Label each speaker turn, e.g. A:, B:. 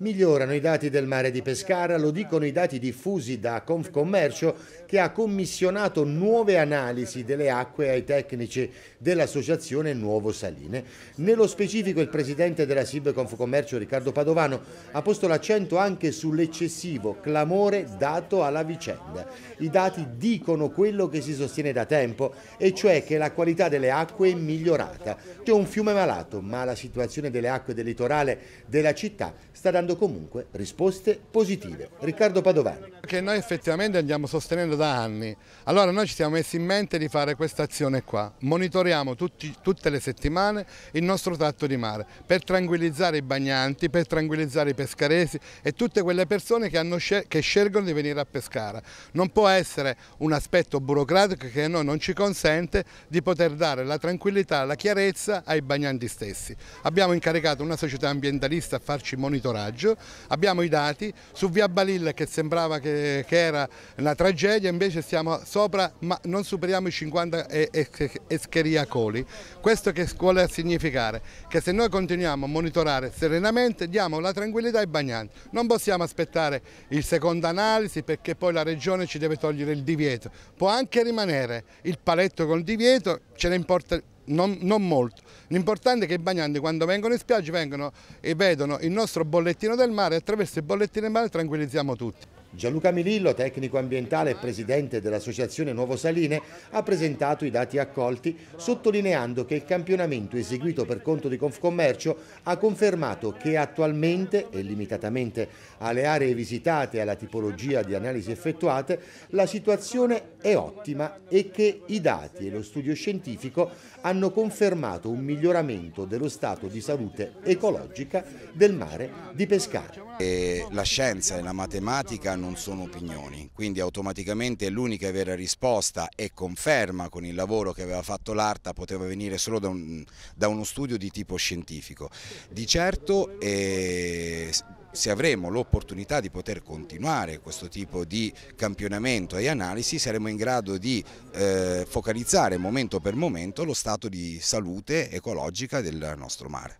A: Migliorano i dati del mare di Pescara, lo dicono i dati diffusi da Confcommercio che ha commissionato nuove analisi delle acque ai tecnici dell'associazione Nuovo Saline. Nello specifico il presidente della SIB Confcommercio Riccardo Padovano ha posto l'accento anche sull'eccessivo clamore dato alla vicenda. I dati dicono quello che si sostiene da tempo e cioè che la qualità delle acque è migliorata. C'è un fiume malato ma la situazione delle acque del litorale della città sta dando comunque risposte positive. Riccardo Padovani.
B: Che noi effettivamente andiamo sostenendo da anni. Allora noi ci siamo messi in mente di fare questa azione qua. Monitoriamo tutti, tutte le settimane il nostro tratto di mare per tranquillizzare i bagnanti, per tranquillizzare i pescaresi e tutte quelle persone che, hanno, che scelgono di venire a Pescara. Non può essere un aspetto burocratico che a noi non ci consente di poter dare la tranquillità, la chiarezza ai bagnanti stessi. Abbiamo incaricato una società ambientalista a farci monitoraggio, abbiamo i dati, su via Balilla che sembrava che, che era una tragedia, invece stiamo sopra, ma non superiamo i 50 escheriacoli. Questo che vuole significare? Che se noi continuiamo a monitorare serenamente diamo la tranquillità ai bagnanti. Non possiamo aspettare il secondo analisi perché poi la regione ci deve togliere il divieto. Può anche rimanere il paletto con il divieto, ce ne importa non, non, molto. L'importante è che i bagnanti quando vengono in spiaggia vengono e vedono il nostro bollettino del mare e attraverso il bollettino del mare tranquillizziamo tutti.
A: Gianluca Milillo, tecnico ambientale e presidente dell'Associazione Nuovo Saline, ha presentato i dati accolti sottolineando che il campionamento eseguito per conto di Confcommercio ha confermato che attualmente e limitatamente alle aree visitate e alla tipologia di analisi effettuate la situazione è ottima e che i dati e lo studio scientifico hanno confermato un miglioramento dello stato di salute ecologica del mare di Pescara.
C: E la scienza e la matematica non sono opinioni, quindi automaticamente l'unica vera risposta e conferma con il lavoro che aveva fatto l'Arta poteva venire solo da, un, da, uno studio di tipo scientifico. Di certo eh, se avremo l'opportunità di poter continuare questo tipo di campionamento e analisi saremo in grado di eh, focalizzare momento per momento lo stato di salute ecologica del nostro mare.